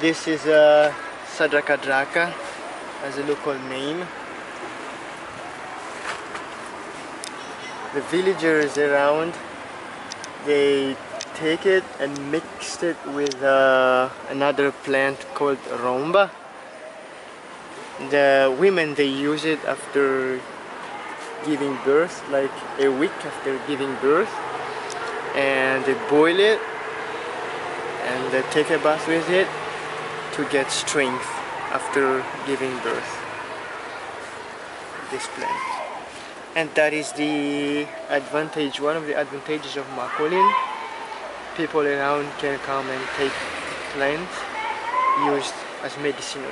This is a uh, Sadrakadraka as a local name. The villagers around they take it and mix it with uh, another plant called romba. The women they use it after giving birth, like a week after giving birth, and they boil it and they take a bath with it to get strength after giving birth. This plant. And that is the advantage one of the advantages of Macolline people around can come and take plants used as medicinal.